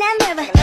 I'm never.